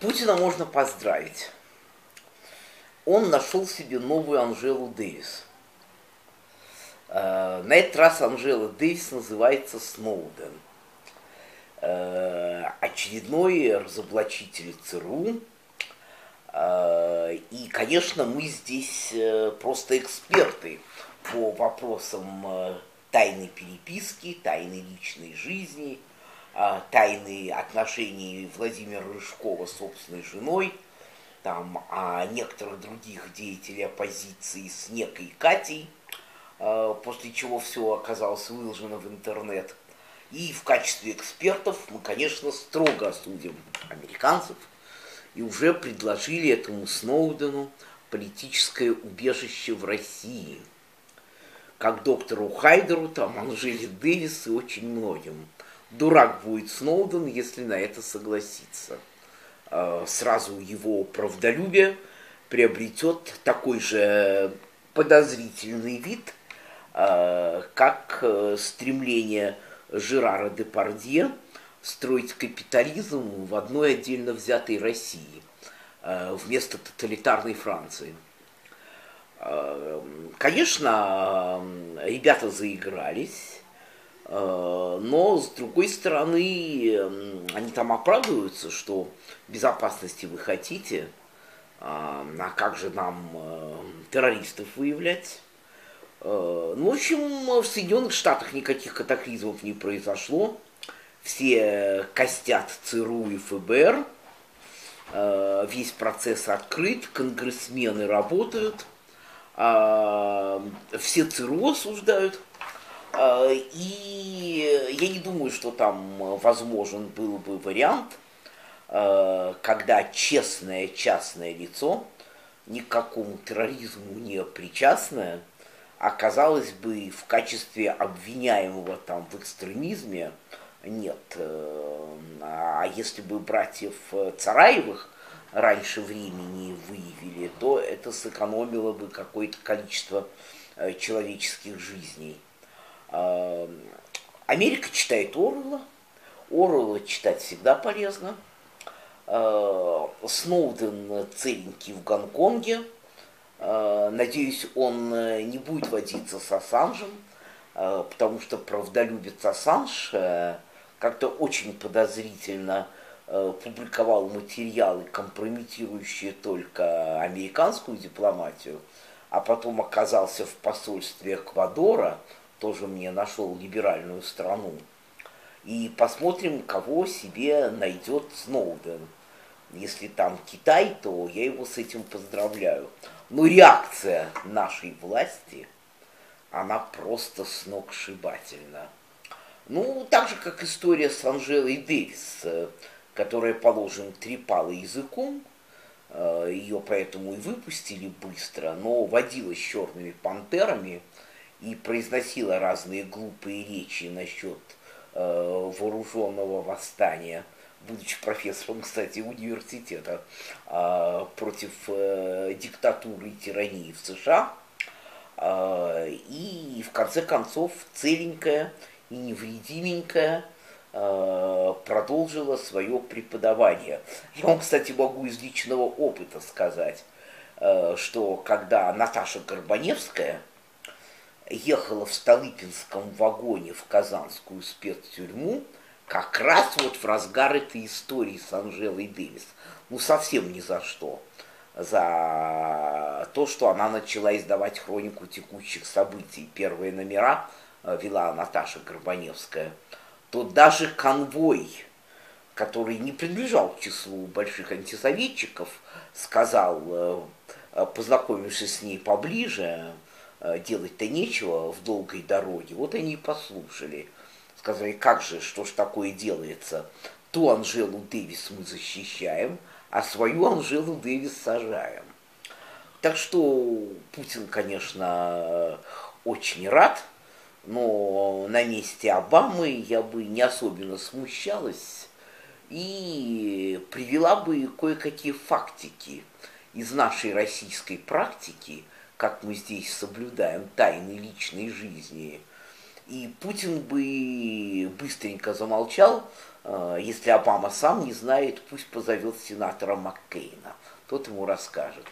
Путина можно поздравить. Он нашел себе новую Анжелу Дэвис. Э, на этот раз Анжела Дэвис называется Сноуден. Э, очередной разоблачитель ЦРУ. Э, и, конечно, мы здесь просто эксперты по вопросам тайной переписки, тайной личной жизни – тайные отношения Владимира Рыжкова с собственной женой, там, о некоторых других деятелей оппозиции с некой Катей, а, после чего все оказалось выложено в интернет. И в качестве экспертов мы, конечно, строго осудим американцев и уже предложили этому Сноудену политическое убежище в России. Как доктору Хайдеру, там Анжеле Дэвис и очень многим – дурак будет Сноуден, если на это согласится. А, сразу его правдолюбие приобретет такой же подозрительный вид, а, как э, стремление Жерара де Пардье строить капитализм в одной отдельно взятой России а, вместо тоталитарной Франции. Конечно, ребята заигрались, но, с другой стороны, они там оправдываются, что безопасности вы хотите, а, а как же нам э, террористов выявлять? Э, ну, в общем, в Соединенных Штатах никаких катаклизмов не произошло. Все костят ЦРУ и ФБР. Весь процесс открыт, конгрессмены работают. А, все ЦРУ осуждают и я не думаю, что там возможен был бы вариант, а, когда честное частное лицо, ни к какому терроризму не причастное, оказалось бы в качестве обвиняемого там в экстремизме, нет. Э, а если бы братьев Цараевых раньше времени выявили, то это сэкономило бы какое-то количество э, человеческих жизней. Америка читает Орла. Орла читать всегда полезно. А, Сноуден целенький в Гонконге. А, надеюсь, он э, не будет водиться с Ассанжем, потому что правдолюбец Ассанж э, как-то очень подозрительно э, публиковал материалы, компрометирующие только американскую дипломатию, а потом оказался в посольстве Эквадора, тоже мне нашел либеральную страну. И посмотрим, кого себе найдет Сноуден. Если там Китай, то я его с этим поздравляю. Но реакция нашей власти, она просто сногсшибательна. Ну, так же, как история с Анжелой Дэвис, которая, положим, трепала языком, э, ее поэтому и выпустили быстро, но водила с черными пантерами – и произносила разные глупые речи насчет э, вооруженного восстания, будучи профессором, кстати, университета э, против э, диктатуры и тирании в США. Э, и в конце концов целенькая и невредименькая э, продолжила свое преподавание. Я вам, кстати, могу из личного опыта сказать, э, что когда Наташа Горбаневская – ехала в Столыпинском вагоне в Казанскую спецтюрьму, как раз вот в разгар этой истории с Анжелой Дэвис. Ну, совсем ни за что. За то, что она начала издавать хронику текущих событий. Первые номера э, вела Наташа Горбаневская. То даже конвой, который не принадлежал к числу больших антисоветчиков, сказал, э, э, познакомившись с ней поближе, делать-то нечего в долгой дороге. Вот они и послушали. Сказали, как же, что ж такое делается? Ту Анжелу Дэвис мы защищаем, а свою Анжелу Дэвис сажаем. Так что Путин, конечно, очень рад, но на месте Обамы я бы не особенно смущалась и привела бы кое-какие фактики из нашей российской практики – как мы здесь соблюдаем тайны личной жизни. И Путин бы быстренько замолчал, Если Обама сам не знает, пусть позовет сенатора Маккейна, тот ему расскажет.